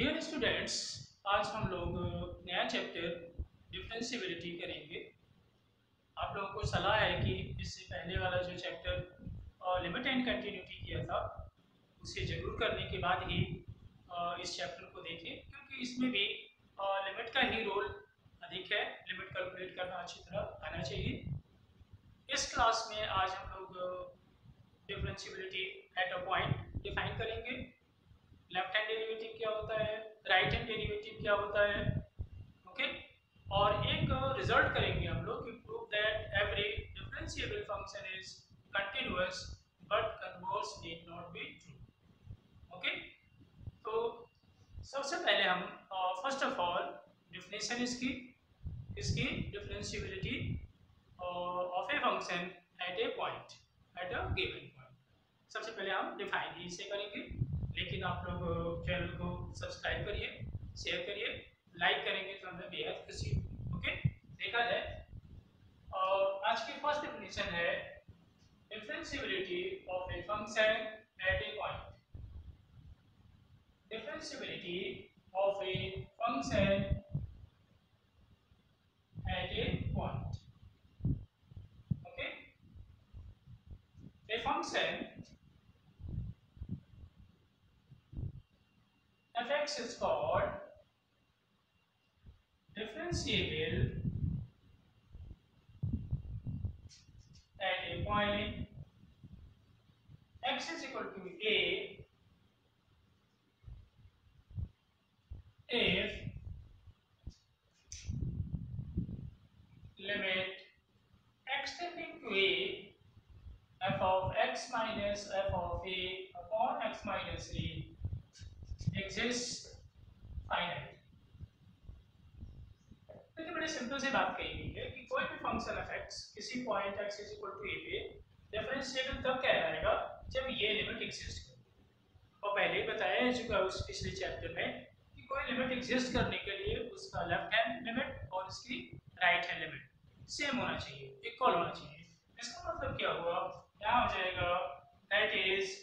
Dear students आज हम लोग नया चैप्टर डिफ्रेंसिबिलिटी करेंगे। आप लोगों को सलाह है कि इससे पहले वाला जो चैप्टर लिमिट एंड कंटिन्यूटी किया था, उसे ज़रूर करने के बाद ही इस चैप्टर को देखें, क्योंकि इसमें भी लिमिट का ही रोल अधिक है। लिमिट कैलकुलेट करना अच्छी तरह आना चाहिए। इस क्लास में आज हम लोग differentiability at a point define करेंगे। लेफ़्ट हैंड डेरिवेटिव क्या होता है? राइट हैंड डेरिवेटिव क्या होता है? ओके और एक रिज़ल्ट करेंगे हम लोग कि prove that every differentiable function is continuous but converse need not be true okay तो सबसे पहले हम फ़र्स्ट ऑफ़ ऑल डिफिनेशन इसकी इसकी differentiability of a function at a point at a given point सबसे पहले हम डिफाइन इसे करेंगे। लेकिन आप लोग चैनल को सब्सक्राइब करिए शेयर करिए लाइक करेंगे तो हमें बेहद खुशी ओके देखा जाए। और आज की फ़र्स्ट डेफिनेशन है differentiability of a function at a point differentiability of a function at a point okay a function fx is called differentiable at a point x is equal to a if limit x tending to a f of x minus f of a upon x minus a exists finite. देखिए बड़े simple से बात कही गई है कि कोई भी फ़ंक्शन ऑफ़ x किसी point x is equal to a पे डिफरेंशिएबल तब कहलाएगा जब ये लिमिट एग्जिस्ट करे और पहले ही बताया है चुका उस पिछले चैप्टर में कि कोई लिमिट एग्जिस्ट करने के लिए उसका लेफ़्ट हैंड लिमिट और इसकी राइट हैंड लिमिट सेम होना चाहिए इक्वल होना चाहिए। इसका मतलब क्या हुआ? यहाँ हो जाएगा? that is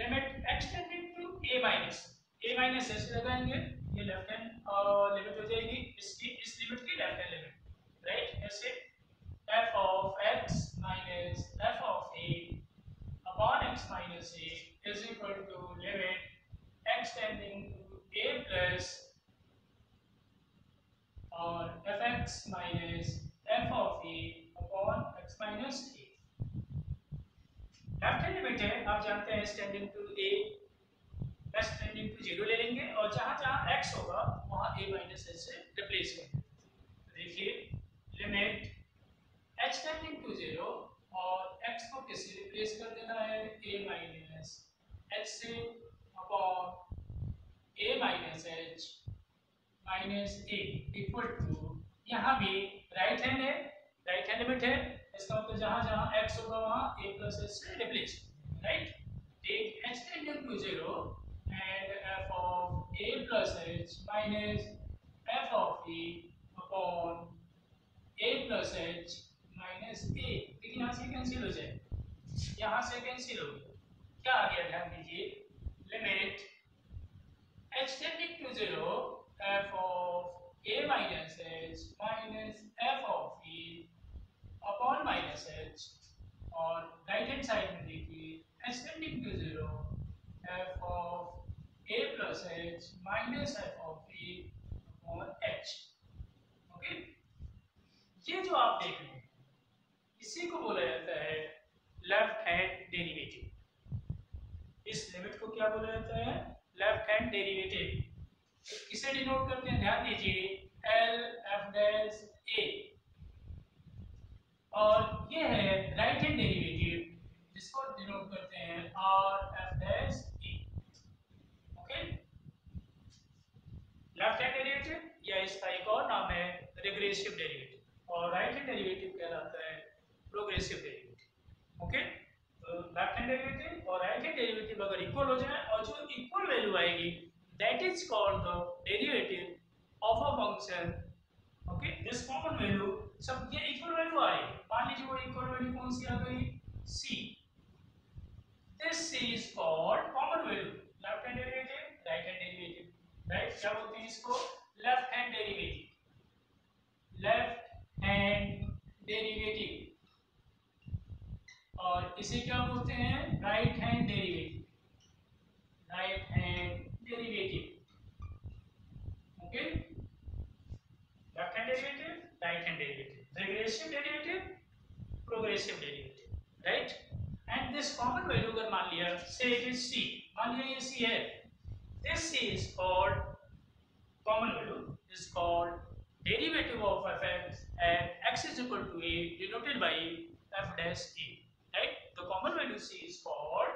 limit extending to a minus a minus ऐसे लगाएंगे ये लेफ्ट हैंड लिमिट हो जाएगी इसकी इस लिमिट की लेफ्ट हैंड लिमिट राइट ऐसे f of x minus f of a upon x minus a is equal to limit x tending to a plus और fx minus f of a upon x minus a Left hand है आप जानते हैं tending to a plus tending to zero ले लेंगे और जहाँ जहाँ x होगा, वहाँ a माइनस h से रिप्लेस करेंगे देखिए limit h tending to zero और x को किससे रिप्लेस कर देना है? A माइनस h से upon a minus h minus a equal to यहाँ भी राइट हैंड है राइट हैंड लिमिट है इसका मतलब जहाँ जहाँ x होगा वहाँ a प्लस h से replace right take h tending to zero and f of a plus h minus f of e upon a plus h minus a देखिए यहाँ से कैंसिल हो जाए यहाँ से कैंसिल हो गया क्या आ गया ध्यान दीजिए limit h tending to zero f of a minus h minus f of e minus H और राइट हैंड साइड में देखिए h tending to zero, f of a plus h minus f of e upon h. Okay ये जो आप देख रहे हैं, इसी को बोला जाता है लेफ़्ट हैंड डेरिवेटिव इस लिमिट को क्या बोला जाता है? लेफ़्ट हैंड डेरिवेटिव किसे डिनोट करते हैं, ध्यान दीजिए एल एफ़ डैश ए और ये है राइट हैंड डेरिवेटिव जिसको डिनोट करते हैं R F dash E okay left hand derivative या इसका एक और नाम है रिग्रेसिव डेरिवेटिव और राइट हैंड डेरिवेटिव कहलाता है progressive derivative okay left hand derivative और राइट हैंड डेरिवेटिव अगर इक्वल हो जाए और जो इक्वल वैल्यू आएगी that is called the derivative of a function okay this common value सब ये इक्वल वैल्यू आ वैल्यू कौन सी आ गई? This c is called common value. Left hand derivative, right hand derivative. Right क्या बोलते हैं इसको? Left hand derivative left hand derivative और इसे क्या बोलते हैं? Right hand derivative right hand derivative okay left hand derivative right hand derivative regressive derivative progressive derivative right and this common value अगर मान लिया से इट इज़ सी मान लिया ये सी है this c is called common value is called derivative of fx and x is equal to a denoted by f dash a right the common value c is called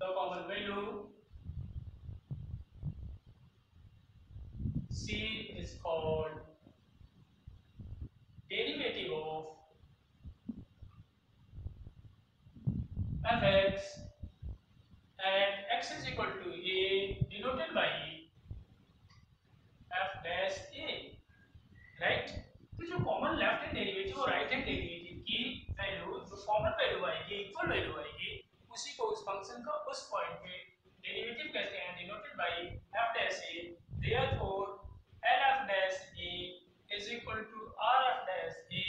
the common value c is called derivative of fx, and x is equal to a denoted by f dash a right तो जो common left hand derivative और right hand derivative की value जो common value आएगी equal value आएगी, उसी को उस फ़ंक्शन का उस पॉइंट पे डेरिवेटिव कहते हैं denoted by f dash a, therefore lf dash a is equal to rf dash a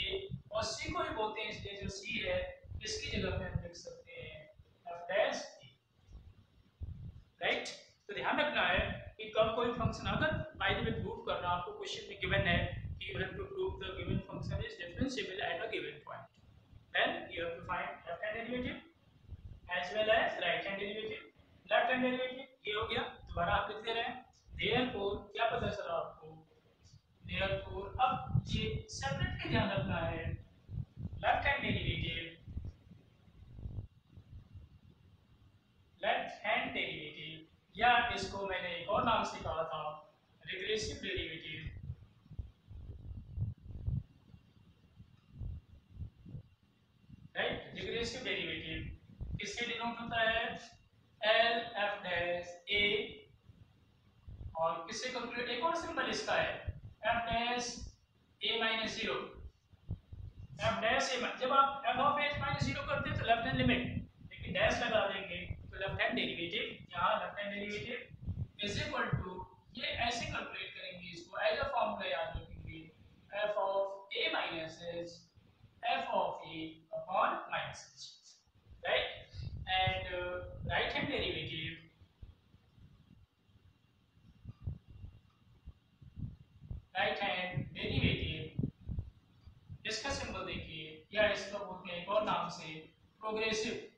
और c को ही बोलते हैं इसलिए जो c है इसकी जगह पे हम लिख सकते हैं f dash a राइट तो ध्यान रखना है कि कब कोई फ़ंक्शन अगर बाय द वे प्रूव करना आपको क्वेश्चन में गिवन है कि you have to prove the given function is differentiable at a given point then you have to find left hand derivative as well as right hand derivative left hand derivative ये हो गया दोबारा आप लिखते रहे therefore क्या पता चला आपको therefore अब ये सेपरेटली ध्यान रखना है। Left hand derivative left hand या इसको मैंने एक और नाम से कहा था regressive derivative right regressive derivative किससे डिनोट होता है? एल एफ़ डैश ए और किससे कैलकुलेट एक और सिंबल इसका है। F dash A minus zero F dash A जब आप F of H minus zero करते हैं तो लेफ़्ट हैंड लिमिट लेकिन डैश लगा देंगे तो लेफ़्ट हैंड डेरिवेटिव यहाँ left hand derivative is equal to ये ऐसे कैलकुलेट करेंगे इसको एज अ फॉर्मूला याद रखेंगे। F of a minus h f of a upon minus h. Right? And uh, right hand derivative hand derivative इसका symbol देखिए, या इसको बोलते हैं एक और नाम से, प्रोग्रेसिव।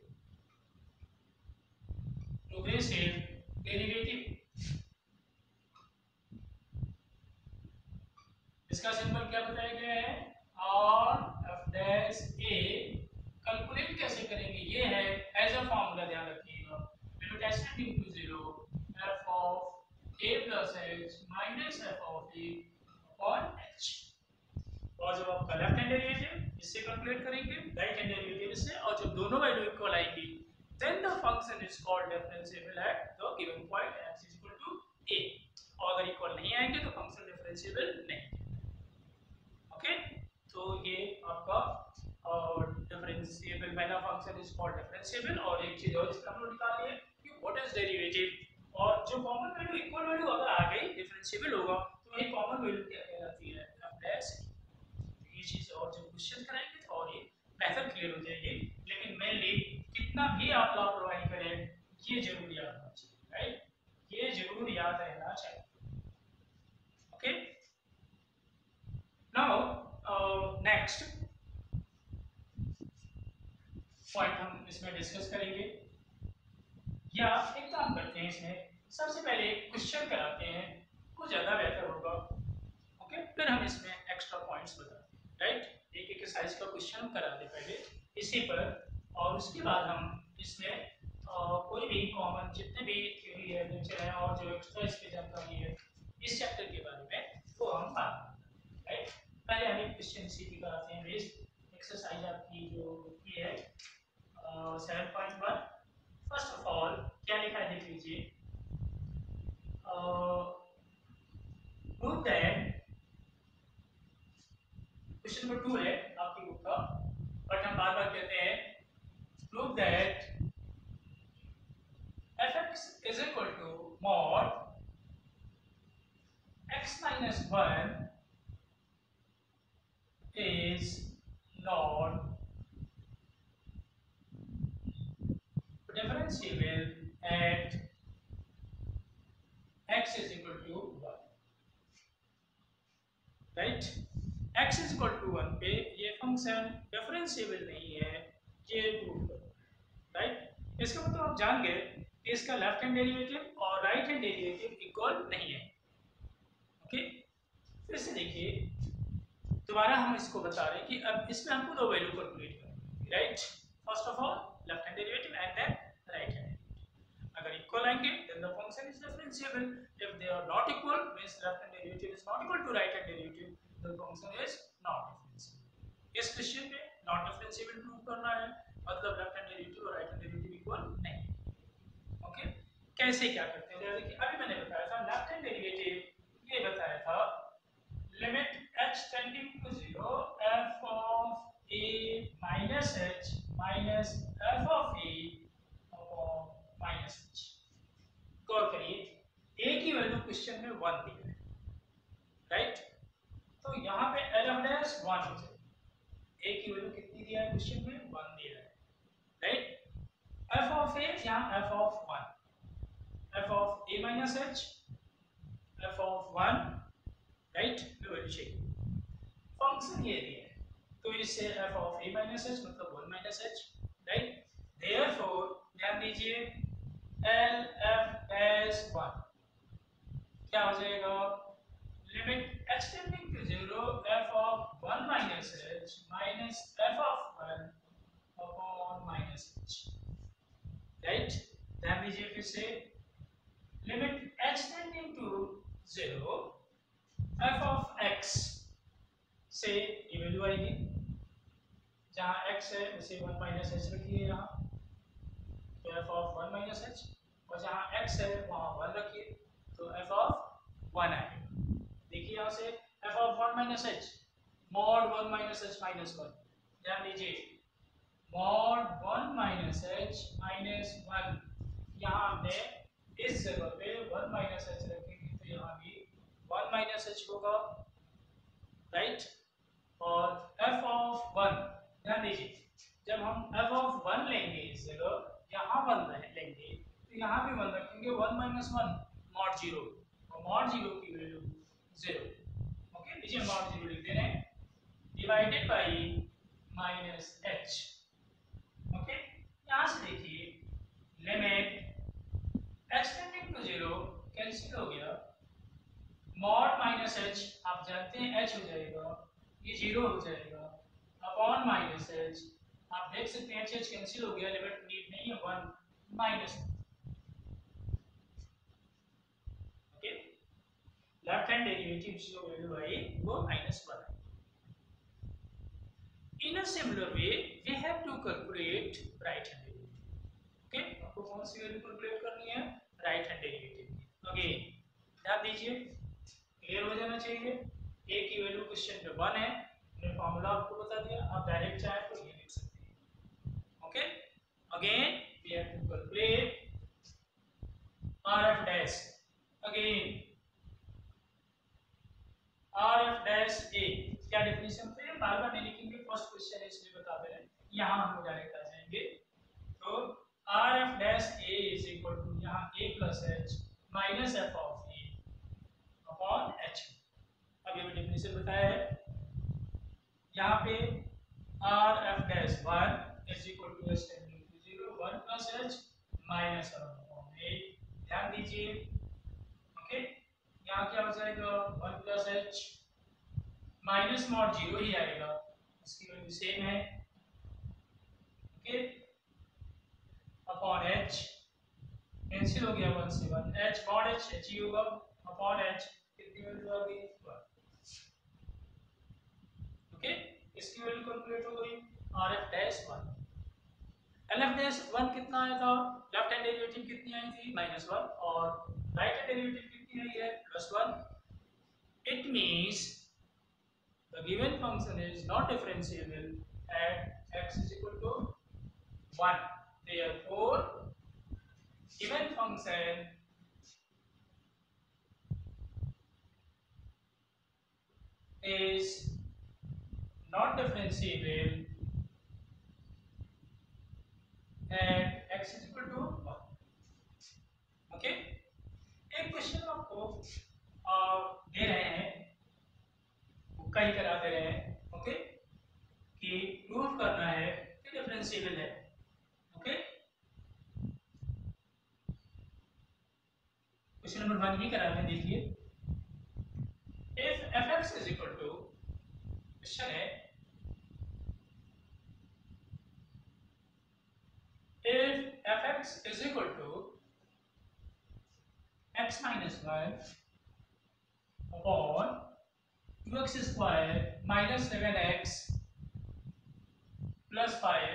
Is है तो given point x equal to a. और अगर इक्वल नहीं आएँगे तो फ़ंक्शन डिफरेंशिएबल नहीं। ओके तो ये आपका डिफरेंशिएबल पहला फ़ंक्शन इज़ कॉल्ड डिफरेंशिएबल ये ज़रूर याद होना चाहिए राइट ये ज़रूर याद रहना चाहिए ओके नाउ नेक्स्ट पॉइंट हम इसमें डिस्कस करेंगे। या एक काम करते हैं इसमें, सबसे पहले क्वेश्चन कराते हैं वो ज़्यादा बेहतर होगा ओके फिर हम इसमें एक्स्ट्रा पॉइंट्स बताते हैं राइट एक एक साइज़ का क्वेश्चन करा दे पहले, इसी पर, और उसके बाद हम इसमें कोई भी कॉमन जितने भी थ्योरी है लेक्चर है और जो एक्स्ट्रा इसकी जानकारी है, इस चैप्टर के बारे में, वो हम बात राइट पहले हम क्वेश्चन की कराते हैं बेस्ड एक्सरसाइज आपकी जो की है seven point one first of all क्या लिखा है, देख लीजिए। क्वेश्चन नंबर टू है आपकी बुक का बट हम बार बार कहते हैं prove that f x is equal to mod x minus one is not differentiable at x is equal to 1 right? x is equal to 1 पे ये फ़ंक्शन डिफरेंशिएबल नहीं है, ये प्रूव करो राइट इसका मतलब आप जान गए इसका लेफ़्ट हैंड डेरिवेटिव और राइट हैंड डेरिवेटिव इक्वल नहीं है। ओके फिर से देखिए, दोबारा हम इसको बता रहे हैं कि अब इसमें हमको दो वैल्यू कैलकुलेट करनी right first of all left hand derivative and then right hand अगर इक्वल आएँगे then the function is differentiable if they are not equal means left hand derivative is not equal to right hand derivative the function is not differentiable इस question में not differentiable prove करना है मतलब left hand derivative और right hand derivative equal नहीं। कैसे क्या करते हैं? देखिए अभी मैंने बताया था लेफ़्ट हैंड डेरिवेटिव ये बताया था limit h tending to 0 f of a minus h minus f of a, upon minus h. गौर करिए, a की वैल्यू क्वेश्चन में 1 दी है राइट तो यहाँ पे l of dash 1 हो जाएगी। A की वैल्यू कितनी दिया है क्वेश्चन में? 1 दिया है राइट f of a, यहाँ f 1 f of a minus h f of 1 right value चाहिए फ़ंक्शन ये दिया है तो इससे f of a minus h मतलब 1 minus h राइट therefore ध्यान दीजिए l f dash 1 क्या हो जाएगा limit h tending to 0 f of 1 minus h minus f of 1 upon minus h right ध्यान दीजिए फिर से limit h tending to 0 f of x, से ये वैल्यू आएगी जहाँ x है उसे 1 माइनस एच रखिए यहाँ तो f of 1 माइनस एच और जहाँ x है, वहाँ 1 रखिए तो f of 1 आएगा देखिए यहाँ से f of 1 minus h mod 1 minus h minus 1 ध्यान दीजिए मॉड 1 माइनस एच माइनस 1 यहाँ हमने इस जगह पे 1 माइनस एच रखेंगे तो यहाँ भी 1 माइनस एच होगा राइट और f ऑफ़ 1 ध्यान दीजिए, जब हम f ऑफ़ 1 लेंगे इस जगह यहाँ 1 लेंगे तो यहाँ भी 1 रखेंगे 1 माइनस 1 मॉड 0 और मॉड 0 की वैल्यू 0 ओके नीचे मॉड 0 लिख दे रहे हैं divided by minus h okay यहाँ से देखिए limit h tending to 0 cancel हो गया। मॉड माइनस एच आप जानते हैं एच हो जाएगा, ये ज़ीरो हो जाएगा। अपॉन माइनस एच आप देख सकते हैं एच एच कैंसिल हो गया लिमिट नीड नहीं है one minus okay left hand derivative जो वैल्यू आई वो माइनस वन है। In a similar way, we have to calculate right hand derivative okay? आपको कौन सी वैल्यू कैलकुलेट करनी है? राइट हैंड डेरिवेटिव अगेन ध्यान दीजिए क्लियर हो जाना चाहिए। A की वैल्यू क्वेश्चन में वन है मैंने फॉर्मूला आपको बता दिया, आप डायरेक्ट चाहे तो ये लिख सकते हैं। Okay again we have to calculate rf dash again rf dash a, क्या डेफिनेशन पे बार बार नहीं लिखेंगे फ़र्स्ट क्वेश्चन है, इसलिए बता दे रहे हैं। यहाँ हम डायरेक्ट आ जाएँगे। तो rf dash a is equal to यहाँ a plus h minus f of a upon h अब ये डेफिनेशन बताया है यहाँ पे r f dash 1 is equal to h tending to 0 1 plus h minus r upon a ध्यान दीजिए okay यहाँ क्या हो जाएगा 1 plus h minus mod zero ही आएगा इसकी वैल्यू सेम है ओके अपॉन h कैंसिल हो गया 1 से 1 h मॉड h h ही होगा अपॉन h कितनी वैल्यू आ गई 1 ओके इसकी वैल्यू कैलकुलेट हो गई. Rf डैश 1 lf डैश 1 कितना आया था? लेफ़्ट हैंड डेरिवेटिव कितनी आई थी? -1 और राइट हैंड डेरिवेटिव कितनी आई है? +1 it means the given function is not differentiable at x is equal to 1 therefore given function is not differentiable at x is equal to 1 okay एक question आपको दे रहे हैं कई करा दे रहे हैं ओके कि प्रूव करना है कि डिफरेंशिएबल है ओके क्वेश्चन नंबर वन ये करा रहे हैं देखिए। If f x is equal to question है और two x square minus seven x plus five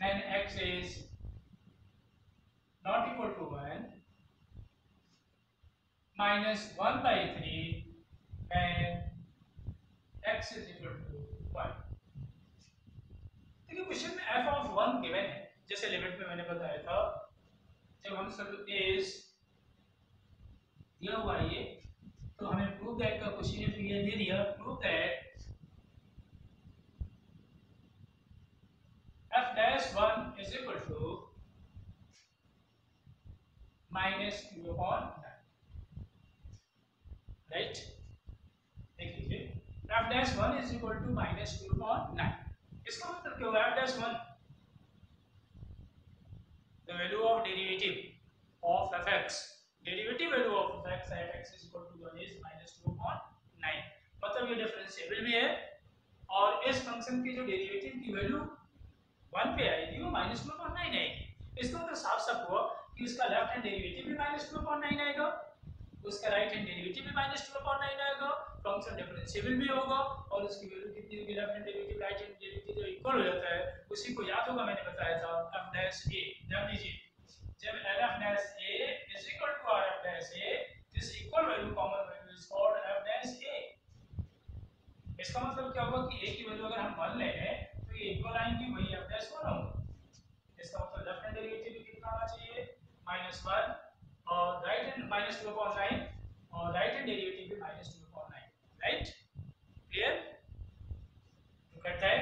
and x is not equal to one minus 1 by 3 and x is equal to 1 देखिए question में f of 1 given है। जैसे limit में मैंने बताया था, जब हम सब एज दिया हुआ ये तो हमें प्रूव दैट का क्वेश्चन ये दे दिया। Prove that f dash 1 is equal to minus q upon 9 right देख लीजिए f dash 1 is equal to minus q upon 9 इसका मतलब क्या होगा f dash 1 the value of derivative of fx. Derivative value of fx at x is equal to 1 is minus 2 upon 9 मतलब ये differentiable भी है और इस फ़ंक्शन की जो डेरिवेटिव की वैल्यू 1 पे आएगी, वो माइनस टू अपॉन नाइन आएगी। इसका मतलब साफ़ साफ़ हुआ कि इसका लेफ़्ट हैंड डेरिवेटिव भी माइनस टू अपॉन नाइन आएगा। उसका राइट हैंड डेरिवेटिव भी माइनस टू अपॉन नाइन आएगा फ़ंक्शन डिफरेंशिएबल भी होगा, और उसकी वैल्यू कितनी होगी? Left hand derivative right hand derivative जो इक्वल हो जाता है, उसी को याद होगा मैंने बताया था, f डैश a, ध्यान दीजिए। जब f dash a is equal to r f dash a, this equal value, common value is called f dash a इसका मतलब क्या होगा कि a की वैल्यू अगर हम 1 ले तो ये इक्वल आएँगी, वही f डैश 1 होगा। इसका मतलब लेफ़्ट हैंड डेरिवेटिव कितना आना चाहिए? -1 और राइट हैंड -2 upon 9 और राइट हैंड डेरिवेटिव भी -2 upon 9 राइट क्लियर तो कहता है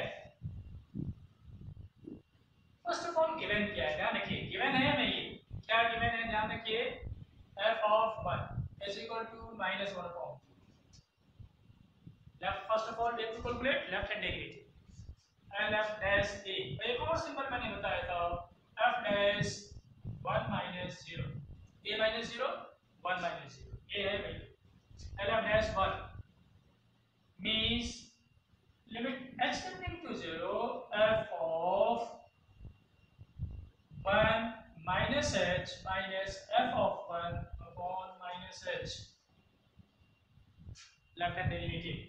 फ़र्स्ट ऑफ़ ऑल गिवन क्या है ध्यान रखिए गिवन है नहीं क्या गिवन है ध्यान रखिए f of 1 is equal to minus 1 upon left first of all we have to calculate left hand derivative and f dash a एक और सिंबल मैंने बताया था f dash 1 minus 0 a minus 0 1 minus 0 ये है value and f dash 1 means limit h tending to 0 f of 1 minus h minus f of 1 upon minus h left hand derivative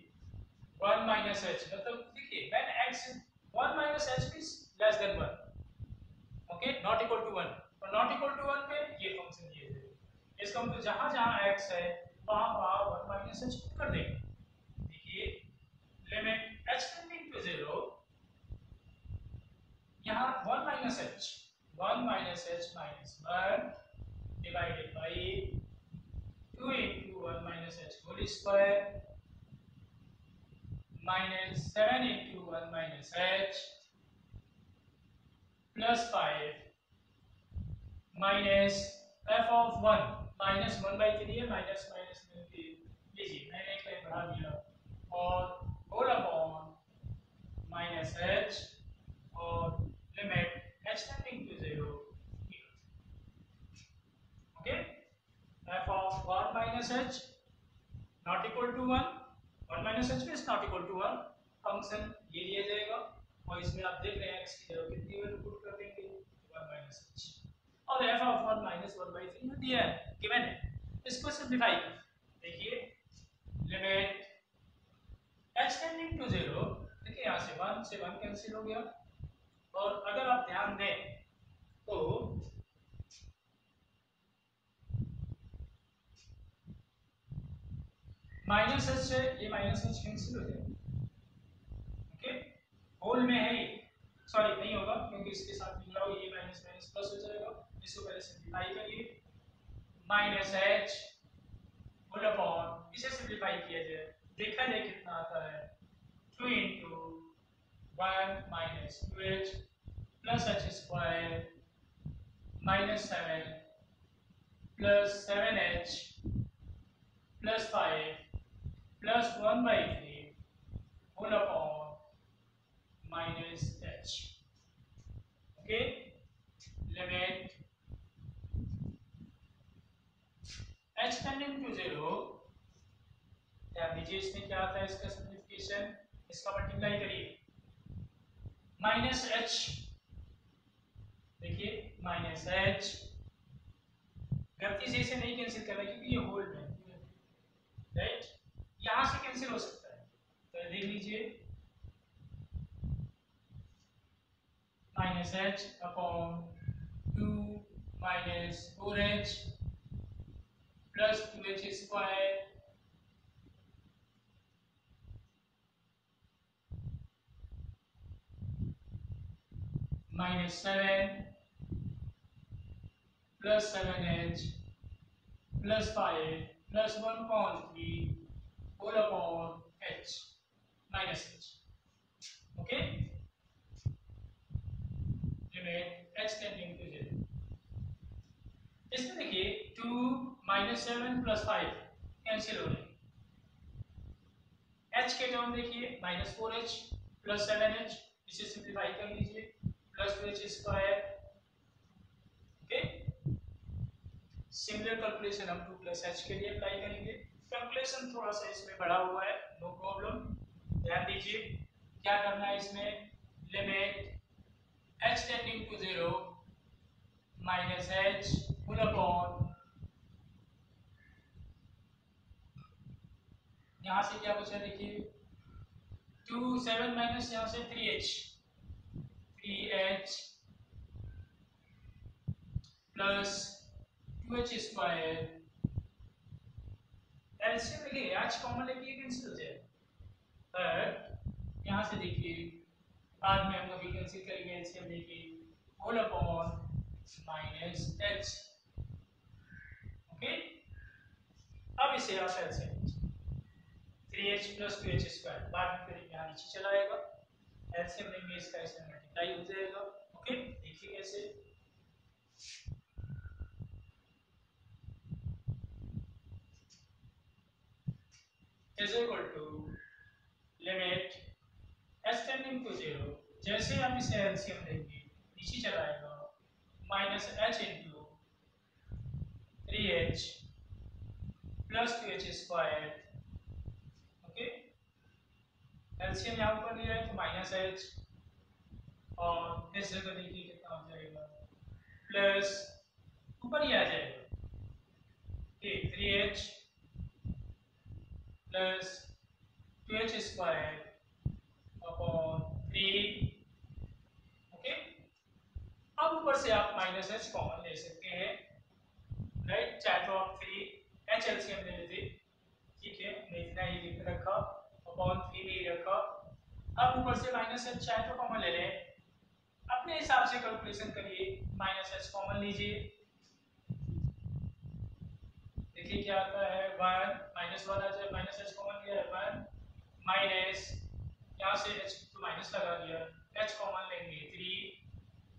1 minus h मतलब देखिए when x 1 minus h is less than 1 okay not equal to 1 और not equal to 1 पे ये function ये है इसका मतलब तो जहाँ जहाँ x है, वहाँ वहाँ वन माइनस एच कर देंगे। देखिए limit x tending to zero यहाँ one minus h, one minus h minus one divided by two into one minus h whole square minus seven into one minus h plus five minus f of one minus 1 by 3 है minus minus मिलके लीजिए मैंने एक line बढ़ा दिया और whole upon minus h और limit h tending to 0 okay f of 1 minus h not equal to 1 1 minus h is not equal to 1 function ये लिया जाएगा और इसमें आप देख रहे हैं x की जगह कितनी वैल्यू पुट कर देंगे 1 minus h और f of 1 minus 1 by 3 में दिया है गिवन है। इसको सिंपलीफाई देखिए लिमिट h tending to 0 देखिए यहाँ से 1 से 1 कैंसिल हो गया। और अगर आप ध्यान दें तो माइनस एच से ये माइनस एच कैंसिल हो जाएगा। ओके होल में है ये। सॉरी नहीं होगा, क्योंकि इसके साथ मिल रहा हो ये माइनस माइनस प्लस हो जाएगा। इसको पहले सिंपलीफाई करिए। माइनस एच होल अपॉन इसे सिंपलीफाई किया जाए। देखा जाए कितना आता है। Two into one minus two h plus h square minus seven plus seven h plus five plus one by three whole upon minus h okay limit h tending to zero ध्यान दीजिए इसमें क्या आता है इसका सिंप्लीफिकेशन इसका multiply करिए। Minus h देखिए माइनस एच गलती से इसे नहीं कैंसिल करना क्योंकि ये होल में राइट यहाँ से कैंसिल हो सकता है। तो देख लीजिए। Minus h upon two minus four h plus 2h square minus 7 plus 7h plus 5 plus 1 upon 3 whole upon h minus h. Okay? Limit h tending to 0. Minus seven plus five cancel हो रहे h के term देखिए minus four h plus seven h इसे simplify कर लीजिए plus two h square okay similar calculation हम two plus h के लिए अप्लाई करेंगे। कैलकुलेशन थोड़ा सा इसमें बढ़ा हुआ है नो प्रॉब्लम ध्यान दीजिए, क्या करना है इसमें? Limit h tending to zero minus h full upon यहाँ से क्या बचा देखिए? टू सेवन माइनस यहाँ से three h. Three h plus two h square. LCM देखिए एच कॉमन लेके कैंसिल हो। जाए पर यहाँ से देखिए, बाद में हम कभी कैंसिल करेंगे एलसीएम लेके whole upon minus h okay अब इसे आप ऐसे three h plus two h square बाद में फिर यहाँ नीचे चला आएगा। एलसीएम लेंगे इसका इसमें मल्टीप्लाई हो जाएगा। ओके देखिए कैसे। Is equal to limit s tending to 0 जैसे हम इसे एलसीएम लेंगे नीचे चला आएगा three h plus two h square okay LCM यहाँ ऊपर दिया है तो माइनस एच और इस जगह देखिए कितना हो जाएगा? प्लस ऊपर ही आ जाएगा। Three h plus two h square upon three okay अब ऊपर से आप माइनस एच कॉमन ले सकते हैं राइट चाहे तो आप थ्री एच एलसीएम ले लेते ठीक है, मैं इतना ही लिख रखा अपॉन थ्री ही रखा अब ऊपर से माइनस एच चाहे तो कॉमन ले लें। अपने हिसाब से कैलकुलेशन करिए। माइनस एच कॉमन लीजिए। देखिए क्या आता है। वन माइनस वन आ जाए। माइनस एच कॉमन लिया है। वन माइनस यहाँ से एच तो माइनस लगा दिया। एच कॉमन लेंगे। थ्री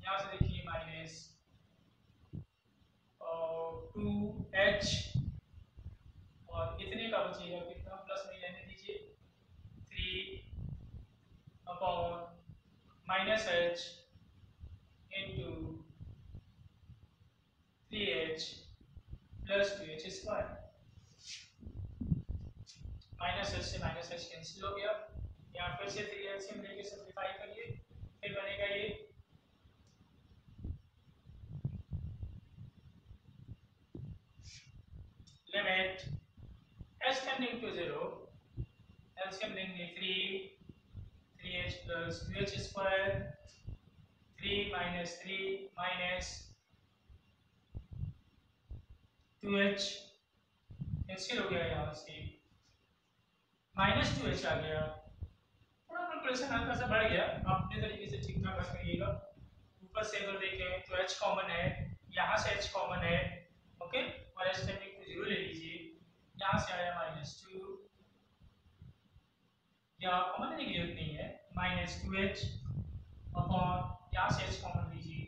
यहाँ से देखिए माइनस टू एच और इतने का बचेगा। कितना प्लस में रहने दीजिए three minus h into three h plus two h square minus h से माइनस एच कैंसिल हो गया। यहाँ फिर से थ्री एलसीएम लेके सिंप्लीफाई करिए। फिर बनेगा ये। लिमिट h tending to 0 एलसीएम लेंगे 3 3h plus 2h square 3 minus 3 minus 2h cancel हो गया यहाँ से। माइनस टू एच आ गया। थोड़ा कैलकुलेशन हल्का सा बढ़ गया। आप अपने तरीके से ठीक ठाक करिएगा ऊपर से अगर देखें तो एच कॉमन है। यहाँ से एच कॉमन है। ओके और एच टेंडिंग ज़ीरो ले लीजिए। यहाँ से आया माइनस टू या कॉमन लेने की ज़रूरत नहीं है। माइनस टू एच अपॉन यहाँ से एच कॉमन लीजिए।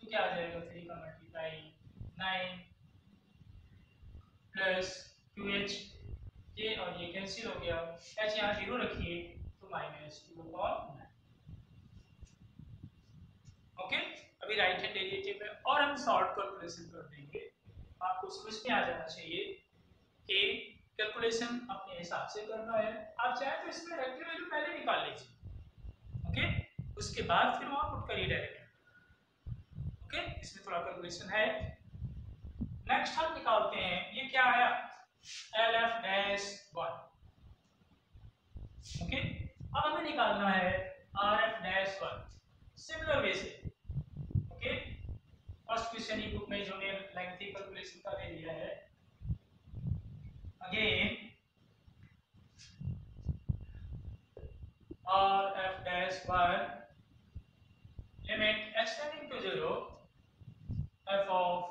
तो क्या आ जाएगा थ्री का multiply nine plus two h ये और ये कैंसिल हो गया। एच यहाँ ज़ीरो रखिए तो minus two upon nine okay अभी राइट हैंड डेरिवेटिव में और हम शॉर्ट कैलकुलेशन कर देंगे। आपको समझ में आ जाना चाहिए कि कैलकुलेशन अपने हिसाब से करना है। आप चाहे तो इसमें रेक्ट वैल्यू पहले निकाल लीजिए। ओके उसके बाद फिर वहाँ पुट करिए डायरेक्ट ओके इसमें थोड़ा कैलकुलेशन है। नेक्स्ट हम निकालते हैं। ये क्या आया l f dash one okay अब हमें निकालना है r f dash one similar way से। ओके फ़र्स्ट क्वेश्चन ही बुक में जो ने लेंथी कैलकुलेशन का दे दिया है। Again r f dash 1 limit h tending to 0 f of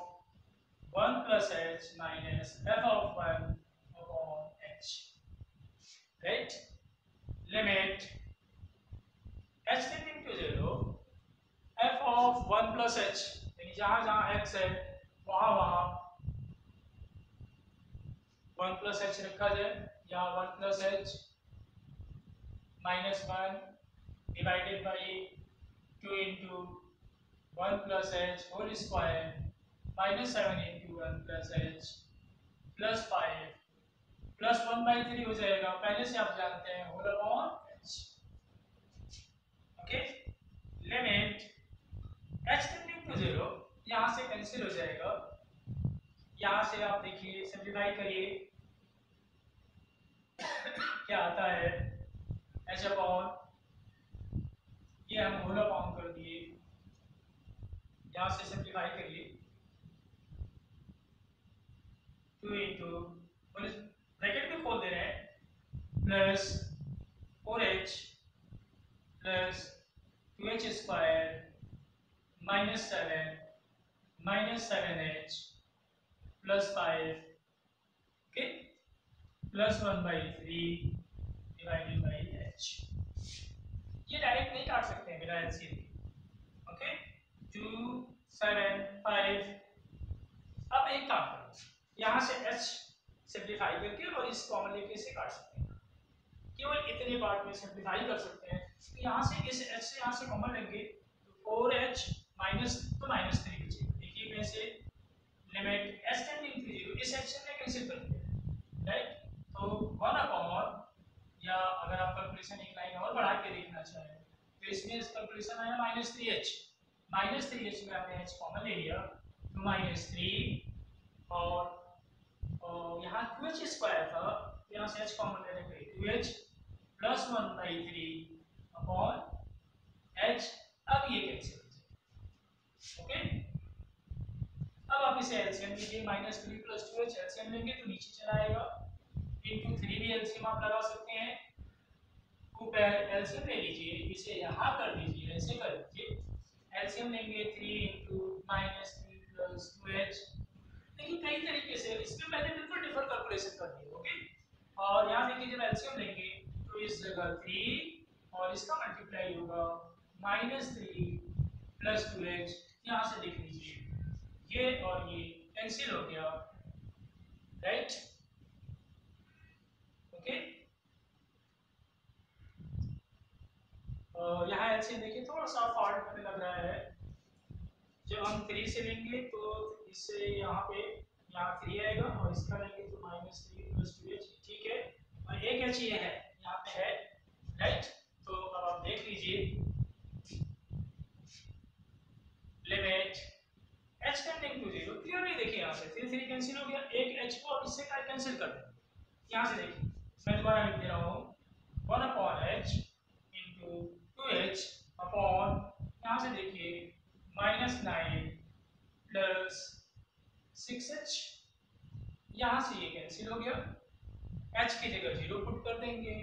1 plus h minus f of 1 upon h right limit h tending to 0 f of 1 plus h यानी जहाँ जहाँ x है वहाँ वहाँ वन प्लस एच रखा जाए यहाँ one plus h minus one divided by two into one plus h whole square minus seven into one plus h plus five plus one by three हो जाएगा। पहले से आप जानते हैं whole upon h okay limit h tending to zero यहाँ से cancel हो जाएगा। यहाँ से आप देखिए सिंप्लीफाई करिए। क्या आता है? एच अपॉन ये हम होल अपॉन कर दिए। यहाँ से सिंप्लीफाई करिए। टू इंटू ब्रैकेट भी खोल दे रहे हैं। Plus four h plus two h square minus seven minus seven h plus five okay plus one by three divided by h ये डायरेक्ट नहीं काट सकते हैं बिना LCM okay two seven five अब एक काम करो, यहाँ से एच सिंप्लीफाई करके और इस कॉमन लेके से काट सकते हैं। केवल इतने पार्ट में सिंप्लीफाई कर सकते हैं। तो यहाँ से इस एच से यहाँ से कॉमन लेंगे तो फोर एच माइनस तो माइनस थ्री बचेगा। देखिए कैसे limit h tending to zero इस सेक्शन में कैंसिल कर दिया राइट तो वन अपॉन या अगर आप कैलकुलेशन एक लाइन और बढ़ा के देखना चाहें तो इसमें इस कैलकुलेशन आया minus three h minus three h में आपने एच कॉमन ले लिया तो माइनस थ्री और, और यहाँ टू एच स्क्वायर था तो यहाँ से एच कॉमन लेने पे two h plus one by three upon h अब ये कैंसिल हो जाए ओके अब इसे एलसीएम लीजिए minus three plus two h LCM लेंगे तो नीचे चला आएगा। इंटू थ्री भी एलसीएम आप लगा सकते हैं। ऊपर एलसीएम ले लीजिए, इसे यहाँ कर दीजिए, ऐसे कर दीजिए। एलसीएम लेंगे three into minus three plus two h देखिए, कई तरीके से, इसमें मैंने बिल्कुल डिफर कैलकुलेशन कर दी ओके और यहाँ देखिए, जब एलसीएम लेंगे तो इस जगह थ्री और इसका मल्टीप्लाई होगा minus three plus two h यहाँ से लिख लीजिए। ये और ये। कैंसिल हो गया। राइट ओके यहाँ एलसीएम देखिए थोड़ा सा फॉल्ट हमें लग रहा है। जब हम थ्री से लेंगे तो इससे यहाँ पे, यहाँ थ्री आएगा और इसका लेंगे तो minus three plus two h ठीक है? और एक एच ये है। यहाँ पे है। राइट तो अब आप देख लीजिए limit h tending to zero clearly देखिए यहाँ से थ्री थ्री कैंसिल हो गया एक h को अब इससे क्या कैंसिल कर दें यहाँ से देखिए, मैं दोबारा लिख दे रहा हूँ। One upon h into two h upon यहाँ से देखिए minus nine plus six h यहाँ से ये कैंसिल हो गया। H की जगह ज़ीरो पुट कर देंगे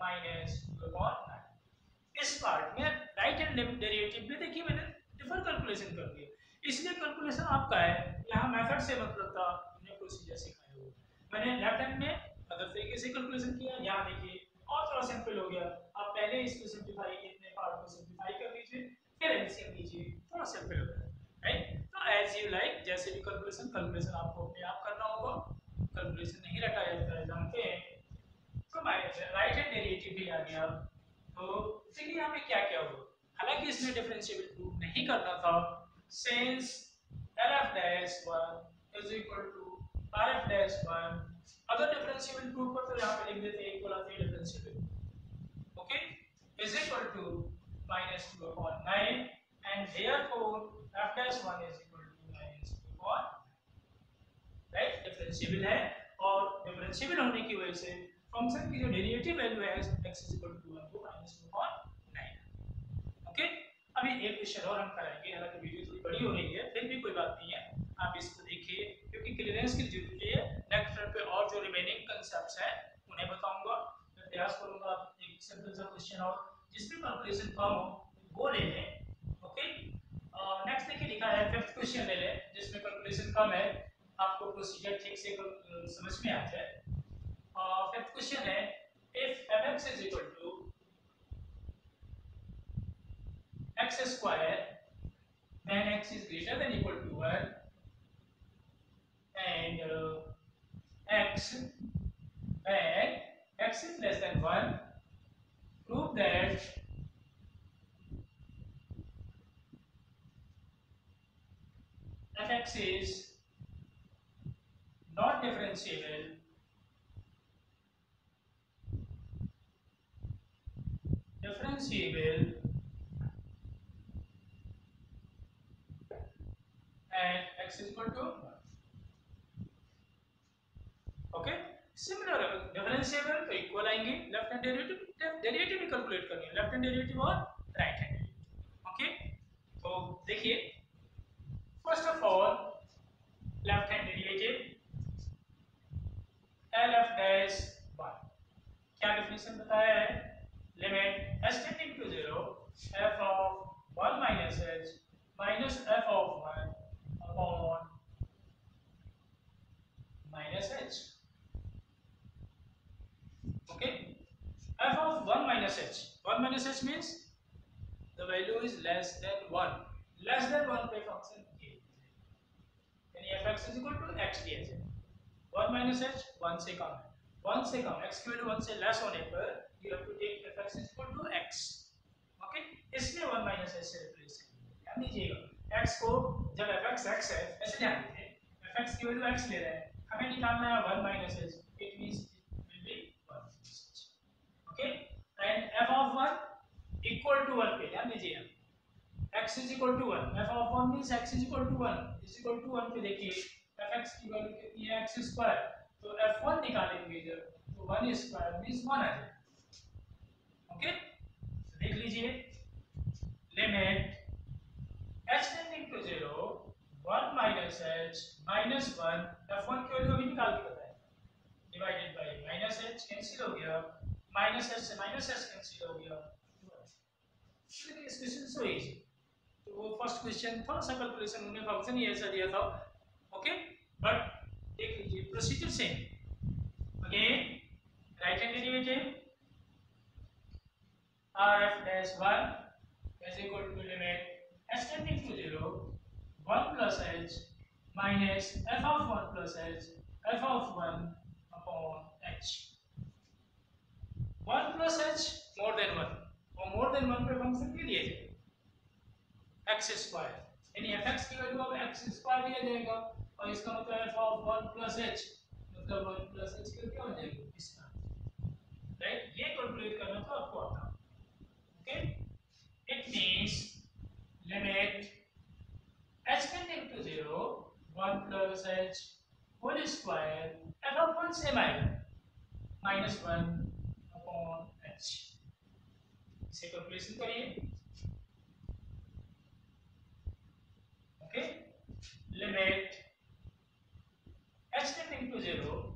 माइनस टू अपॉन नाइन इस पार्ट में राइट हैंड डेरिवेटिव में देखिए, मैंने डिफर कैलकुलेशन कर दिया। इसलिए कैलकुलेशन आपका है। यहाँ मेथड से मतलब था, हमने प्रोसीजर हुआ मैंने लेफ़्ट हैंड में अगर तरीके से कैलकुलेशन किया, यहाँ देखिए, और थोड़ा सिंपल हो गया। आप पहले इसको सिंपलीफाई कितने पार्ट को सिंपलीफाई कर लीजिए फिर एलसीएम लीजिए थोड़ा सिंपल हो गया राइट तो एज यू लाइक जैसे भी कैलकुलेशन कैलकुलेशन आपको अपने आप करना होगा। कैलकुलेशन नहीं रटा जाता है, जानते हैं? तो राइट हैंड डेरिवेटिव भी आ गया। तो देखिए हमें क्या क्या हुआ? हालाँकि इसमें डिफरेंशिएबल प्रूव नहीं करना था। Since l f dash one is equal to 5 dash 1 अगर डिफरेंशिएबल प्रूव करते तो यहाँ पे लिख देते हैं equal of differentiable okay is equal to minus 2 upon 9 and therefore f dash 1 is equal to 9 2 right right? Differentiable है, और डिफरेंशिएबल होने की वजह से फ़ंक्शन की जो डेरिवेटिव वैल्यू है, x is equal to 1 को 2 upon 9 ओके अभी एक क्वेश्चन और हम कराएँगे, हालाँकि वीडियो थोड़ी बड़ी हो रही है, फिर भी कोई बात नहीं है। आप इसको देखिए। क्लियरेंस की ज़रूरत है। नेक्स्ट टर्म पे और जो रिमेनिंग कांसेप्ट्स हैं, उन्हें बताऊँगा। मैं प्रयास करूँगा एक सिंपल सा क्वेश्चन और जिसमें कैलकुलेशन कम हो, वो ले लें ओके नेक्स्ट देखिए लिखा है फिफ्थ क्वेश्चन ले लें, जिसमें कैलकुलेशन कम है, आपको प्रोसीजर ठीक से समझ में आ जाए। फिफ्थ क्वेश्चन है if fx is equal x square when x is greater than equal to 1 and uh, x when x is less than 1 prove that. Fx is not differentiable. Differentiable and x is equal to है derivative और right hand derivative. Okay? तो देखिए first of all left hand derivative lf dash 1 क्या definition बताया है limit s tending to 0 f of 1 minus h minus f of 1 upon minus h. Okay? f of 1 minus h. 1 minus h means the value is less than 1. Less than 1 पे function k. यानी fx is equal to x दिया जाए. 1 minus h 1 से है. 1 से कम x की value 1 से less होने पर you have to take fx is equal to x. Okay? इसमें 1 minus h से रिप्लेस ध्यान दीजिएगा. x को जब fx x है ऐसे ध्यान दीजिए fx की वैल्यू x ले रहे हैं हमें निकालना है 1 minus h it means it will be 1 okay and f of 1 equal to 1 पे ध्यान दीजिए x is equal to 1 f of 1 means x is equal to 1 is equal to 1 पे देखिए fx की वैल्यू कितनी है x स्क्वायर तो f1 निकालेंगे जब तो 1 स्क्वायर means 1 आ जाएगा। ओके देख लीजिए। Limit h tending to 0 1 minus h minus 1 f1 की वैल्यू अभी निकाल के बताएँ। Divided by minus h cancel हो गया माइनस h से माइनस h कैंसिल हो गया। क्वेश्चन सो इजी तो वो फ़र्स्ट क्वेश्चन थोड़ा सा कैलकुलेशन उन्होंने फ़ंक्शन ही ऐसा दिया था। ओके बट देख लीजिए procedure same again right hand derivative rf dash 1 is equal to limit s tending to 0 1 plus h minus f of 1 plus h f of 1 upon h 1 plus h more than 1 और more than 1 पे function के लिए जाए x square यानी fx की value अब x square दिया जाएगा और इसका मतलब f of 1 plus h मतलब 1 plus h का क्या हो जाएगा इसका राइट ये कैलकुलेट करना तो आपको आता okay it means limit h tending to 0 1 plus h whole square f of 1 same आएगा minus 1 upon h इसे कैलकुलेशन करिए okay limit h tending to 0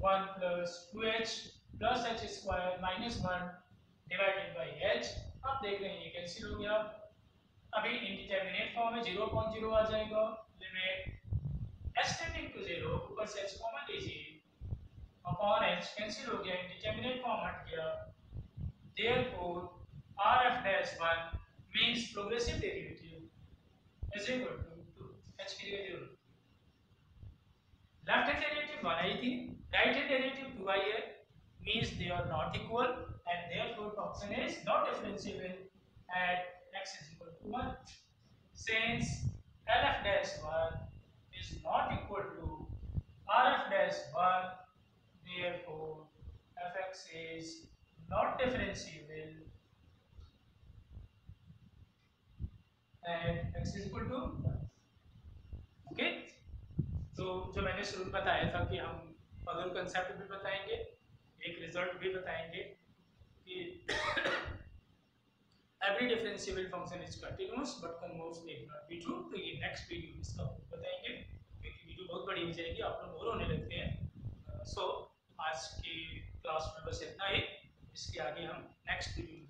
1 plus 2h plus h square minus 1 divided by h आप देख रहे हैं ये cancel हो गया अभी इंडिटरमिनेट फॉर्म में 0.0 आ जाएगा लिमिट h टेंडिंग टू 0 ऊपर से h कॉमन लीजिए अपॉन एच कैंसिल हो गया इंडिटरमिनेट फॉर्म हट गया therefore r f 1 means progressive derivative is equal to 2 h की जगह 0 Left hand derivative 180, right hand derivative 2ia means they are not equal and therefore function is not differentiable at x is equal to 1. Since LF dash 1 is not equal to RF dash 1, therefore fx is not differentiable and x is equal to 1. Okay. तो जो मैंने शुरू में बताया था कि हम other concept भी बताएँगे, एक रिज़ल्ट भी बताएँगे कि every differentiable function is continuous but converse may not be true तो ये नेक्स्ट वीडियो में इसका बताएँगे, क्योंकि वीडियो बहुत बड़ी हो जाएगी, आप लोग बोर होने लगते हैं। सो आज की क्लास में बस इतना ही। इसके आगे हम नेक्स्ट वीडियो में